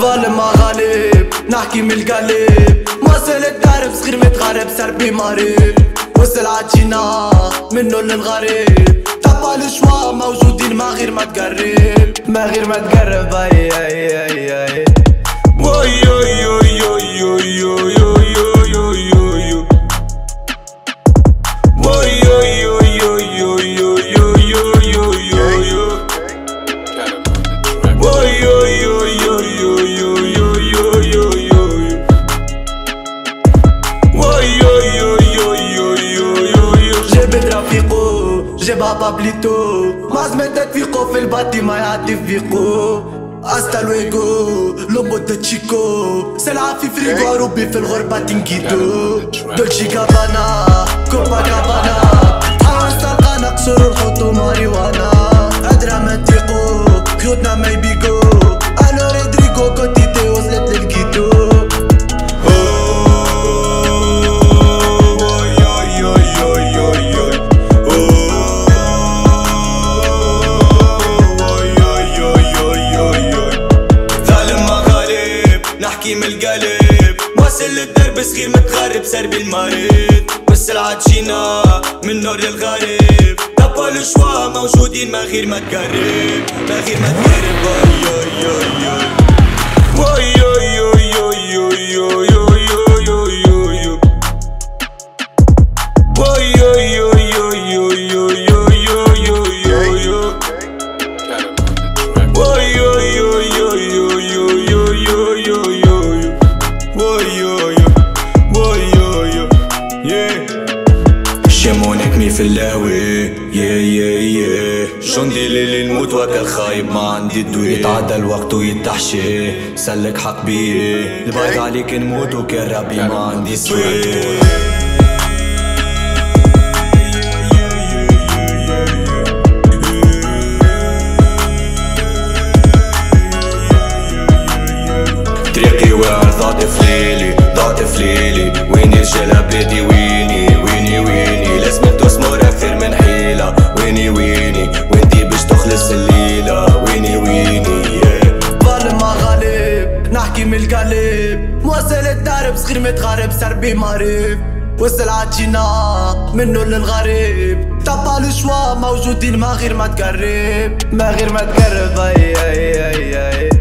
ظالم ما غالب نحكي من القلب. واصل الدرب صغير متغرب سربي مهرب وصل عجينا منه للغريب تبع الشوا موجودين ما غير ما تقرب. ما غير ما تقرب. أي أي أي أي. جيبها بابليتو ما زمتك فيقو في الباتي ما يعدي فيقو استا لويجو لومبو تشيكو سلعة في فريقو روبي في الغربة تنكيتو دولشي كابانا كوبا كابانا حاول تلقانا قصور الحوت وماريوانا ادرا ما تيقو كيوتنا ما يبيقو نحكي من القلب. واصل للدرب صغير متغرب سرب المريض. والسلعة تجينا من نور للغريب طبال الشوا موجودين ما غير ما تقرب. ما غير ما تقرب. شمونك مي في الهوي يا يا يا شندي ليلي الموت وكل خايب ما عندي دوي يتعدى الوقت ويتحشي. سلك حق بيه البعد عليك نموت وكان ربي ما عندي سوي طريقي واعر رجال بلادي ويني ويني ويني. لازم تسمر أكثر من حيلة. ويني ويني؟ وانتي باش تخلص الليلة. ويني ويني؟ ظالم ما غالب. نحكي من القلب موصل الدرب صغير متغرب سربي مهرب وصل عجينا منه للغريب. تبع الشوا موجودين ما غير ما تقرب. ما غير ما تقرب. أي أي أي أي.